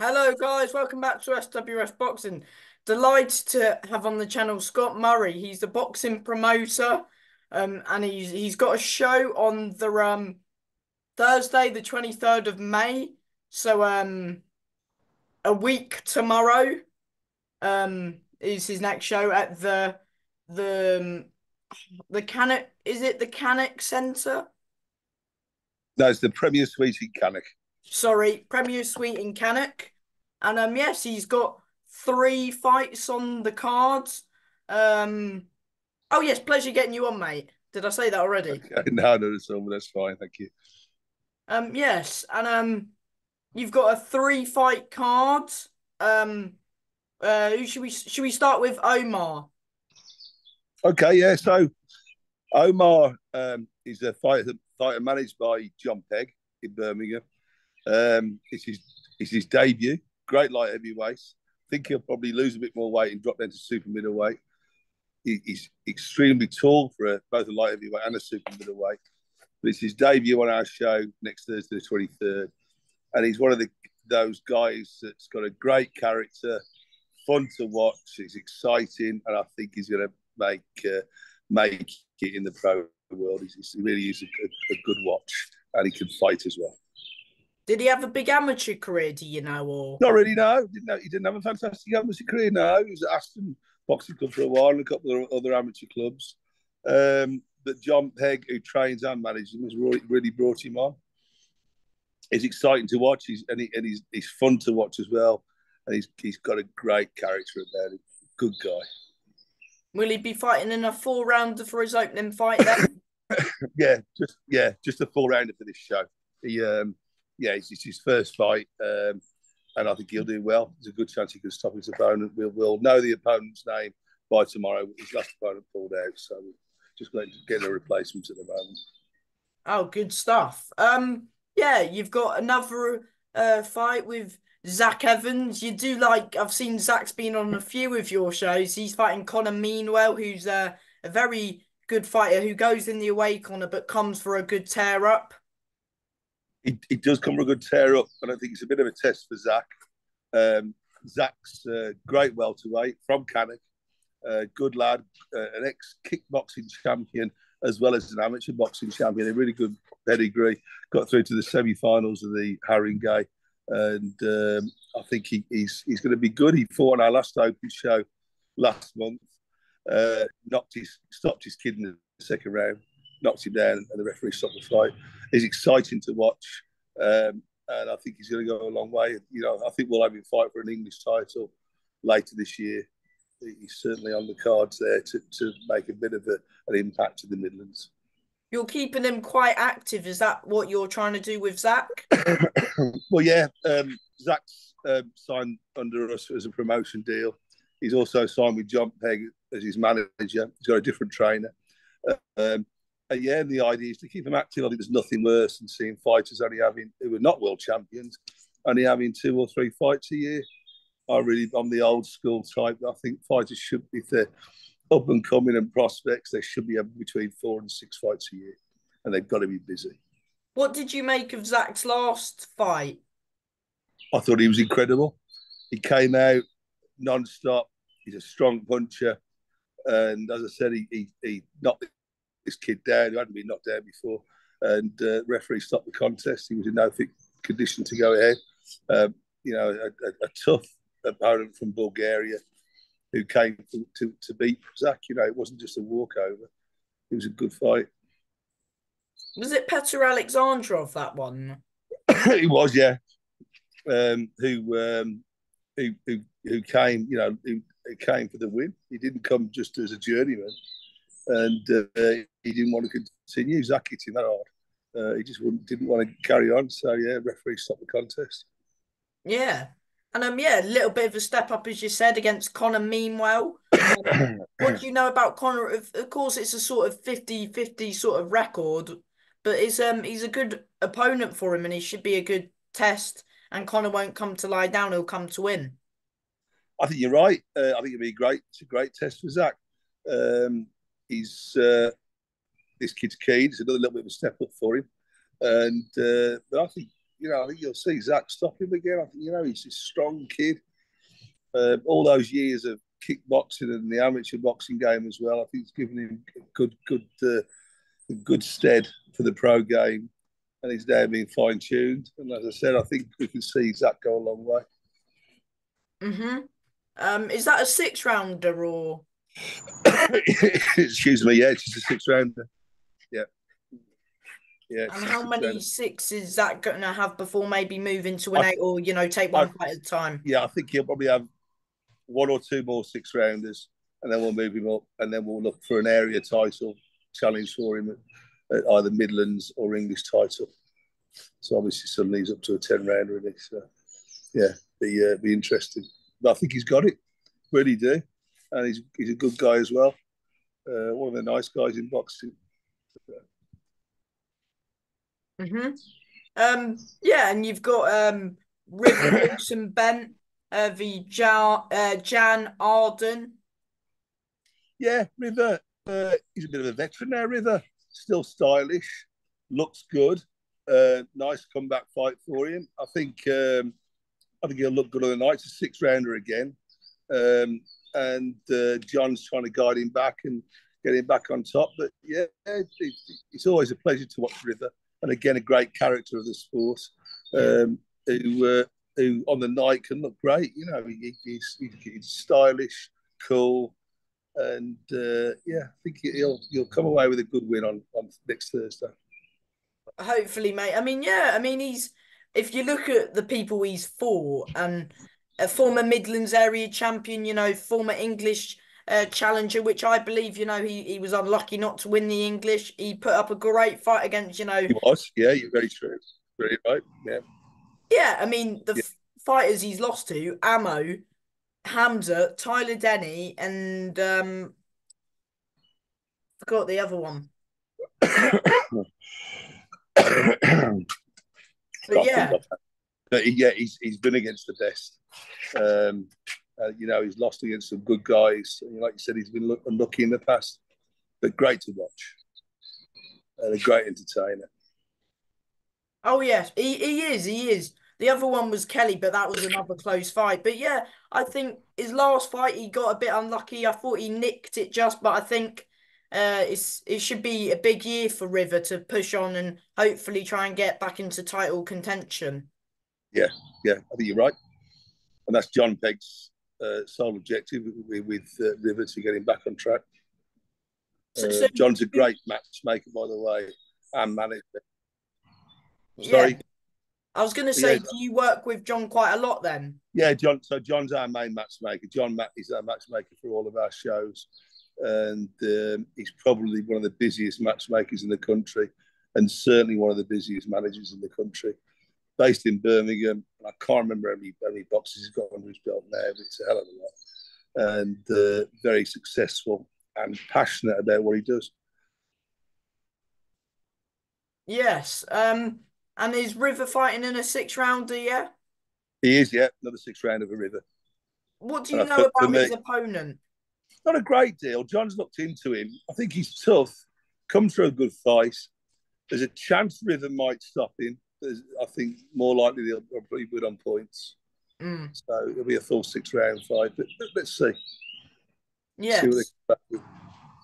Hello, guys. Welcome back to SWS Boxing. Delighted to have on the channel Scott Murray. He's the boxing promoter, um, and he's he's got a show on the um Thursday, the twenty third of May. So um, a week tomorrow, um, is his next show at the the um, the Cannock. Is it the Cannock Centre? No, it's the Premier Suite in Cannock. Sorry, Premier Suite in Cannock. And um, yes, he's got three fights on the cards. Um, oh yes, pleasure getting you on, mate. Did I say that already? Okay, no, no, that's all. That's fine. Thank you. Um, yes, and um, you've got a three fight card. Um, uh, who should we should we start with Omar? Okay, yeah. So Omar um, is a fighter fighter managed by John Pegg in Birmingham. Um, it's his it's his debut. Great light heavyweight. I think he'll probably lose a bit more weight and drop down to super middleweight. He, he's extremely tall for a, both a light heavyweight and a super middleweight. But it's his debut on our show next Thursday, the twenty third, and he's one of the those guys that's got a great character, fun to watch. He's exciting, and I think he's going to make uh, make it in the pro world. He's, he really is a, a, a good watch, and he can fight as well. Did he have a big amateur career? Do you know, or Not really, no. Didn't know, he didn't have a fantastic amateur career, no. He was at Aston Boxing Club for a while and a couple of other amateur clubs. Um, but John Pegg, who trains and manages him, has really, really brought him on. He's exciting to watch, he's, and, he, and he's, he's fun to watch as well. And he's, he's got a great character about him. Good guy. will he be fighting in a four rounder for his opening fight? Then yeah, just yeah, just a four rounder for this show. He, um, yeah, it's, it's his first fight, um, and I think he'll do well. There's a good chance he can stop his opponent. We'll, we'll know the opponent's name by tomorrow. His last opponent pulled out, so just going to get a replacement at the moment. oh, good stuff. Um, yeah, you've got another uh fight with Zach Evans. You do like I've seen Zach's been on a few of your shows. He's fighting Connor Meanwell, who's uh, a very good fighter who goes in the away corner but comes for a good tear up. He does come for a good tear up, and I think it's a bit of a test for Zach. Um, Zach's great welterweight from Cannock, uh, good lad, uh, an ex kickboxing champion as well as an amateur boxing champion. A really good pedigree. Got through to the semi-finals of the Haringey, and um, I think he, he's he's going to be good. He fought on our last open show last month. Uh, knocked his stopped his kid in the second round, knocked him down, and the referee stopped the fight. He's exciting to watch, um, and I think he's going to go a long way. You know, I think we'll have him fight for an English title later this year. He's certainly on the cards there to, to make a bit of a, an impact in the Midlands. You're keeping him quite active. Is that what you're trying to do with Zach? well, yeah, um, Zach's um, signed under us as a promotion deal. He's also signed with John Pegg as his manager. He's got a different trainer. Um, Uh, and yeah, the idea is to keep them active. I think there's nothing worse than seeing fighters only having who are not world champions, only having two or three fights a year. I really, I'm the old school type. I think fighters should, if they're up and coming and prospects, they should be having between four and six fights a year, and they've got to be busy. What did you make of Zach's last fight? I thought he was incredible. He came out non-stop. He's a strong puncher, and as I said, he he, he knocked this kid down who hadn't been knocked down before, and uh, referee stopped the contest. He was in no fit condition to go ahead. Um, you know, a, a, a, tough opponent from Bulgaria who came to, to, to beat Zach. You know, it wasn't just a walkover. It was a good fight. Was it Petr Alexandrov that one? he was, yeah. Um, who, um, who who who came, you know, who, who, came for the win. He didn't come just as a journeyman, and uh, he didn't want to continue. Zach hit him that hard. Uh, he just didn't want to carry on. So yeah, referee stopped the contest. Yeah. And um, yeah, a little bit of a step up, as you said, against Connor Meanwell. Um, what do you know about Connor? Of, of course, it's a sort of 50-50 sort of record, but it's um he's a good opponent for him, and he should be a good test. And Connor won't come to lie down; he'll come to win. I think you're right. Uh, I think it'd be great. It's a great test for Zach. Um, he's uh, this kid's keen. It's another little bit of a step up for him, and uh, but I think you know, I think you'll see Zach stop him again. I think you know he's a strong kid. Uh, all those years of kickboxing and the amateur boxing game as well, I think it's given him good, good, uh, good stead for the pro game, and he's now being fine tuned. And as I said, I think we can see Zach go a long way. Mm-hmm. Um, is that a six rounder or? Excuse me. Yeah, just a six rounder. Yeah. Yeah. And how many six is that going to have before maybe moving to an I, eight or, you know, take one I, fight at a time? Yeah, I think he'll probably have one or two more six rounders and then we'll move him up and then we'll look for an area title challenge for him at, at either Midlands or English title. So obviously suddenly he's up to a 10 rounder, really. So yeah, be, uh, be interesting. But I think he's got it, really do. And he's, he's a good guy as well. Uh, one of the nice guys in boxing. Mm-hmm. Um, yeah, and you've got um, River Wilson Bent uh, Jan, uh, Jan Arden. Yeah, River. Uh, he's a bit of a veteran now. River still stylish, looks good. Uh, nice comeback fight for him. I think. Um, I think he'll look good on the night. It's a six rounder again, um, and uh, John's trying to guide him back and get him back on top. But yeah, it's always a pleasure to watch River and again a great character of the sport, um, who uh, who on the night can look great. You know, he, he's, he's stylish, cool, and uh, yeah, I think he'll he'll come away with a good win on on next Thursday. Hopefully, mate. I mean, yeah, I mean he's if you look at the people he's fought and a former Midlands area champion, you know, former English uh, challenger, which I believe, you know, he, he was unlucky not to win the English. He put up a great fight against, you know. He was, yeah, you're very true. Very right, yeah. Yeah, I mean, the yeah. f- fighters he's lost to, Ammo, Hamza, Tyler Denny, and um, forgot the other one. but yeah. But yeah, he's, he's been against the best. Um, uh, you know, he's lost against some good guys. Like you said, he's been unlucky in the past, but great to watch. And a great entertainer. Oh yes, he, he is. He is. The other one was Kelly, but that was another close fight. But yeah, I think his last fight he got a bit unlucky. I thought he nicked it just, but I think uh, it's it should be a big year for River to push on and hopefully try and get back into title contention. Yeah, yeah, I think you're right, and that's John Pegg's uh, sole objective with, with uh, River to get him back on track. Uh, John's a great matchmaker, by the way, and manager. Sorry. Yeah. I was going to say, yeah. do you work with John quite a lot then? Yeah, John. So John's our main matchmaker. John Matt is our matchmaker for all of our shows, and um, he's probably one of the busiest matchmakers in the country, and certainly one of the busiest managers in the country based in Birmingham. I can't remember how many, how many boxes he's got under his belt now, but it's a hell of a lot. And uh, very successful and passionate about what he does. Yes. Um, and is River fighting in a six rounder, yeah? He is, yeah. Another six round of a River. What do you know about his opponent? Not a great deal. John's looked into him. I think he's tough, comes through a good fight. There's a chance River might stop him. I think more likely they'll probably good on points. Mm. So it'll be a full six round fight. But, but let's see. See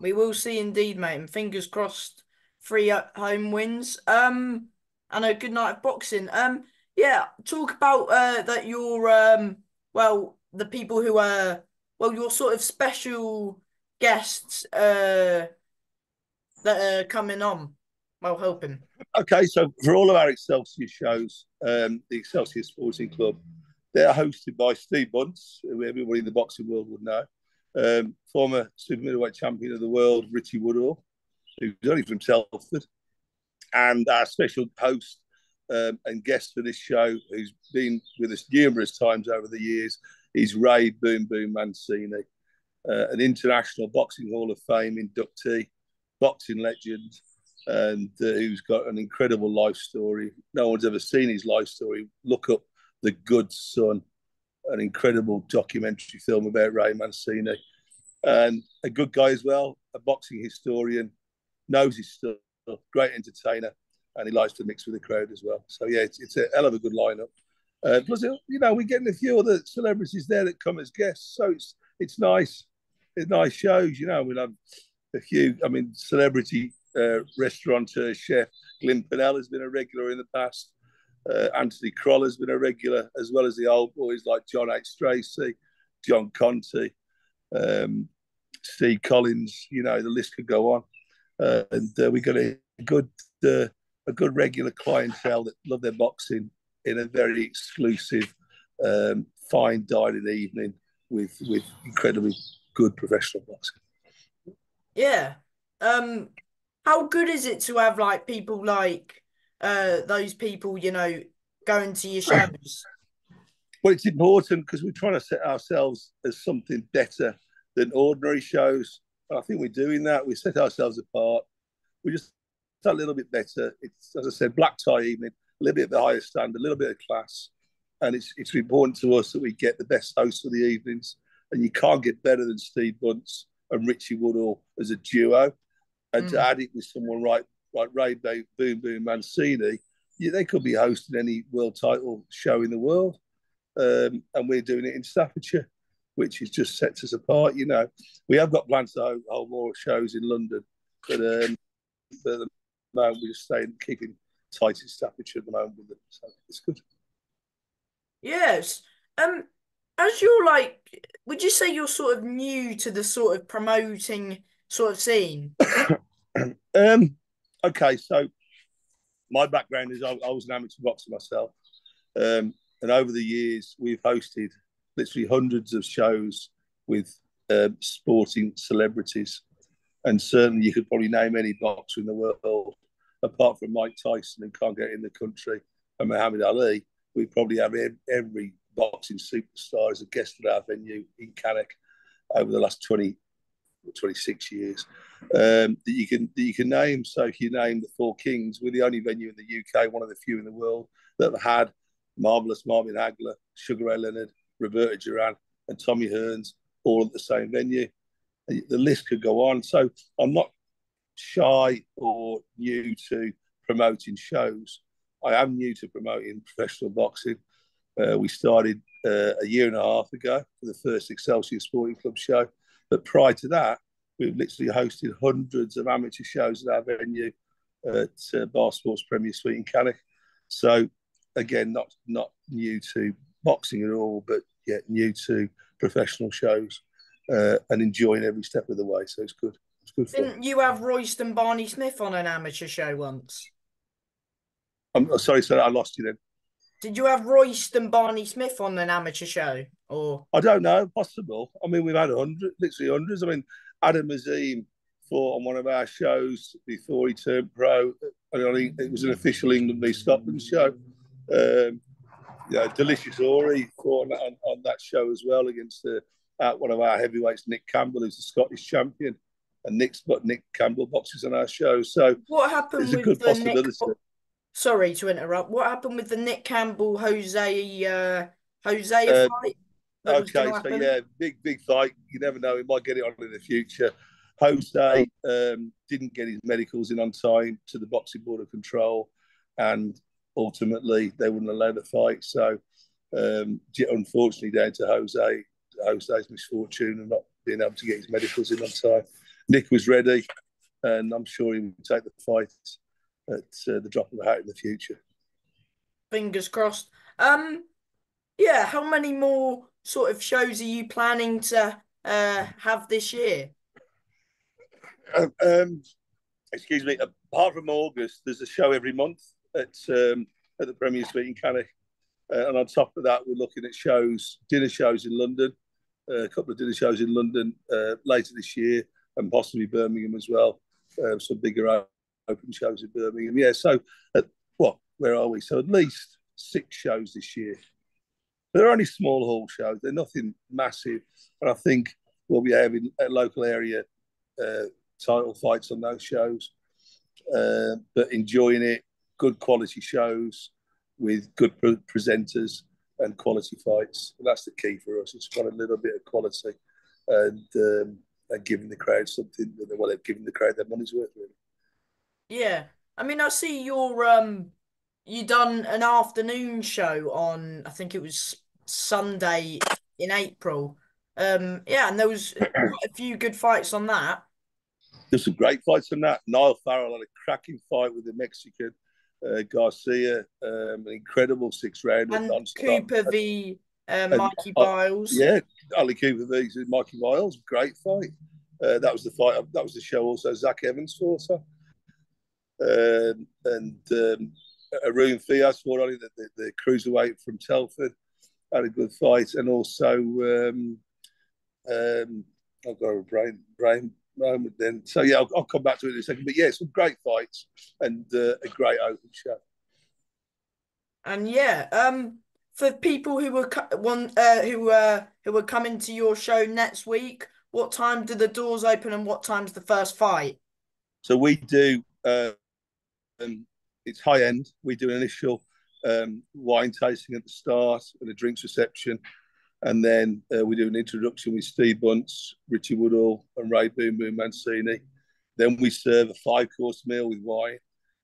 we will see indeed, mate. And fingers crossed, three home wins. Um, and a good night of boxing. Um, yeah, talk about uh that your um well the people who are well your sort of special guests uh that are coming on well helping. Okay, so for all of our Excelsior shows, um, the Excelsior Sporting Club, they're hosted by Steve Bunce, who everybody in the boxing world would know, um, former super middleweight champion of the world, Richie Woodhall, who's only from Telford, and our special host um, and guest for this show, who's been with us numerous times over the years, is Ray Boom Boom Mancini, uh, an international boxing Hall of Fame inductee, boxing legend, and uh, who's got an incredible life story. No one's ever seen his life story. Look up The Good Son, an incredible documentary film about Ray Mancini. And a good guy as well, a boxing historian, knows his stuff, great entertainer. and he likes to mix with the crowd as well. So yeah, it's, it's a hell of a good lineup. Uh, plus, you know, we're getting a few other celebrities there that come as guests, so it's it's nice. It's nice shows, you know. We'll have a few. I mean, celebrity uh, restaurateur chef Glynn Purnell has been a regular in the past. Uh, Anthony Kroll has been a regular, as well as the old boys like John H. Stracey, John Conteh, um, Steve Collins. You know, the list could go on. Uh, and uh, we got a good uh, a good regular clientele that love their boxing in a very exclusive, um, fine dining evening with with incredibly good professional boxing. Yeah. Um, how good is it to have like people like uh those people, you know, going to your shows? Well, it's important because we're trying to set ourselves as something better than ordinary shows. I think we're doing that. We set ourselves apart. we're just a little bit better. It's as I said, black tie evening, a little bit of the higher standard, a little bit of class, and it's it's important to us that we get the best hosts for the evenings. And you can't get better than Steve Bunce and Richie Woodhall as a duo, and mm. to add it with someone like like Ray Bay, Boom Boom Mancini, yeah, they could be hosting any world title show in the world, um, and we're doing it in Staffordshire, which is just sets us apart. You know, we have got plans to hold more shows in London, but um, at the moment we're just staying keeping tight in Staffordshire at the moment with it, so it's good. Yes. Um, as you're like, would you say you're sort of new to the sort of promoting sort of scene? um, okay, so my background is I, I was an amateur boxer myself, um, and over the years we've hosted literally hundreds of shows with um, sporting celebrities, and certainly you could probably name any boxer in the world apart from Mike Tyson who can't get in the country and Muhammad Ali. We probably have every boxing superstar as a guest at our venue in Cannock over the last 20, 26 years um, that you can that you can name. So if you name the Four Kings, we're the only venue in the UK, one of the few in the world that have had marvelous Marvin Hagler, Sugar Ray Leonard, Roberto Duran, and Tommy Hearns all at the same venue. The list could go on. So I'm not shy or new to promoting shows. I am new to promoting professional boxing. Uh, we started uh, a year and a half ago for the first Excelsior Sporting Club show. But prior to that, we've literally hosted hundreds of amateur shows at our venue at uh, Bar Sports Premier Suite in Cannock. So again, not not new to boxing at all, but yet new to professional shows uh, and enjoying every step of the way. So it's good. It's good. Didn't fun. you have Royston Barney Smith on an amateur show once? I'm sorry, sir. I lost you then. Did you have Royston Barney Smith on an amateur show? Or I don't know, possible. I mean, we've had hundreds, literally hundreds. I mean, Adam Azim fought on one of our shows before he turned pro. I think it was an official England v Scotland show. Um, yeah, Delicious Orie fought on, on, that show as well against uh, one of our heavyweights, Nick Campbell, who's the Scottish champion. And Nick's but Nick Campbell boxes on our show. So what happened it's with good the possibility. Nick, sorry to interrupt. What happened with the Nick Campbell Jose uh, Jose uh, fight? Okay, so yeah, big big fight. You never know; he might get it on in the future. Jose um, didn't get his medicals in on time to the boxing board of control, and ultimately they wouldn't allow the fight. So, um, unfortunately, down to Jose, Jose's misfortune and not being able to get his medicals in on time. Nick was ready, and I'm sure he would take the fight at uh, the drop of a hat in the future. Fingers crossed. Um, yeah. How many more sort of shows are you planning to uh, have this year? Um, um, excuse me. Apart from August, there's a show every month at um, at the Premier Suite in Cannock, uh, and on top of that, we're looking at shows, dinner shows in London, uh, a couple of dinner shows in London uh, later this year, and possibly Birmingham as well. Uh, some bigger open shows in Birmingham. Yeah. So, what? Where are we? So at least six shows this year. They're only small hall shows. They're nothing massive. And I think we'll be having a local area uh, title fights on those shows. Uh, but enjoying it, good quality shows with good pre- presenters and quality fights. And that's the key for us. It's got a little bit of quality and um, and giving the crowd something. Well, they've given the crowd their money's worth, really. Yeah. I mean, I see your um, you done an afternoon show on, I think it was Sunday in April. Um, yeah, and there was quite a few good fights on that. There's some great fights on that. Niall Farrell had a cracking fight with the Mexican uh, Garcia, um, an incredible six round. And Cooper v uh, Mikey and, uh, Biles. Yeah, Ali Cooper v Mikey Biles, great fight. Uh, that was the fight. That was the show. Also, Zach Evans fought her, um, and um, Arun Fias fought on the, the, the cruiserweight from Telford. Had a good fight, and also um, um, I've got a brain brain moment then. So yeah, I'll, I'll, come back to it in a second. But yeah, some great fights and uh, a great open show. And yeah, um, for people who were one uh, who uh, who were coming to your show next week, what time do the doors open and what time's the first fight? So we do. Uh, um, it's high end. We do an initial um, wine tasting at the start and a drinks reception. And then uh, we do an introduction with Steve Bunce, Richie Woodhall, and Ray Boom Boom Mancini. Then we serve a five course meal with wine.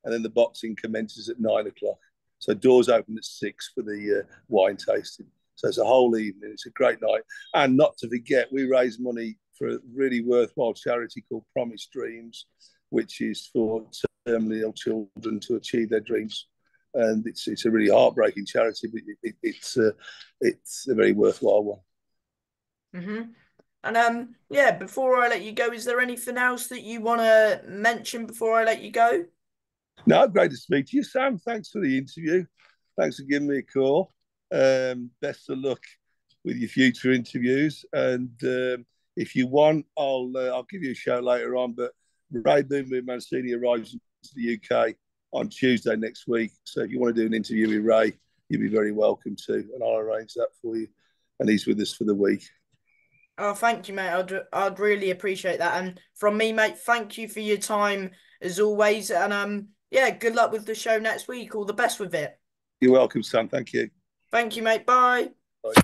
And then the boxing commences at nine o'clock. So doors open at six for the uh, wine tasting. So it's a whole evening. It's a great night. And not to forget, we raise money for a really worthwhile charity called Promise Dreams, which is for terminally ill children to achieve their dreams and it's it's a really heartbreaking charity, but it, it, it's uh, it's a very worthwhile one. Mm-hmm. And um, yeah, before I let you go, is there anything else that you want to mention before I let you go? No, great to speak to you, Sam. Thanks for the interview. Thanks for giving me a call. Um, best of luck with your future interviews. And um, if you want, I'll uh, I'll give you a show later on. But Ray Boom Boom Mancini arrives to the UK on Tuesday next week. So if you want to do an interview with Ray, you'd be very welcome to, and I'll arrange that for you. And he's with us for the week. Oh, thank you, mate. I'd I'd really appreciate that. And from me, mate, thank you for your time as always. And um, yeah, good luck with the show next week. All the best with it. You're welcome, Sam. Thank you. Thank you, mate. Bye. Bye.